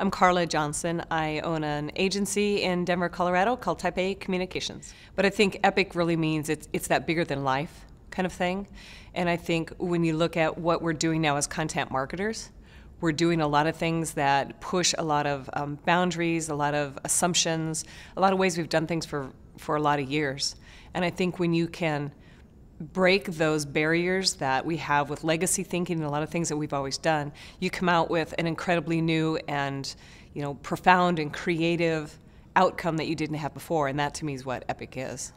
I'm Carla Johnson. I own an agency in Denver, Colorado called Type A Communications. But I think epic really means it's, it's that bigger than life kind of thing. And I think when you look at what we're doing now as content marketers, we're doing a lot of things that push a lot of um, boundaries, a lot of assumptions, a lot of ways we've done things for, for a lot of years. And I think when you can break those barriers that we have with legacy thinking and a lot of things that we've always done, you come out with an incredibly new and you know profound and creative outcome that you didn't have before, and that to me is what Epic is.